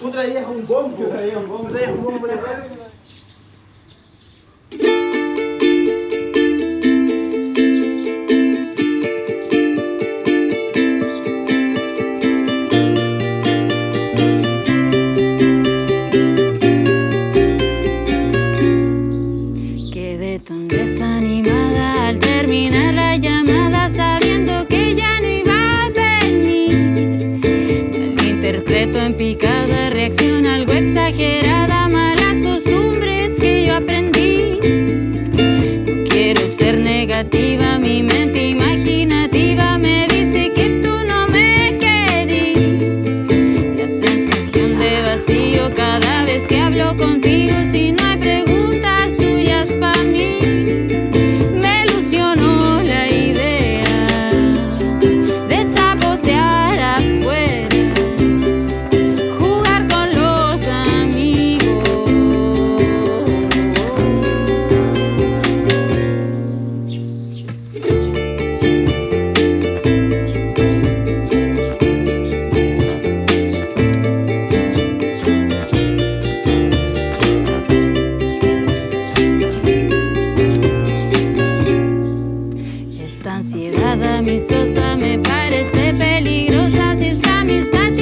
Tú traías un bombo. Yo traía un bombo. ¿Tú traías un bombo? exagerada, reacción algo exagerada, malas costumbres que yo aprendí. No quiero ser negativa, mi mente imagina. amistosa me parece peligrosa. Si amistad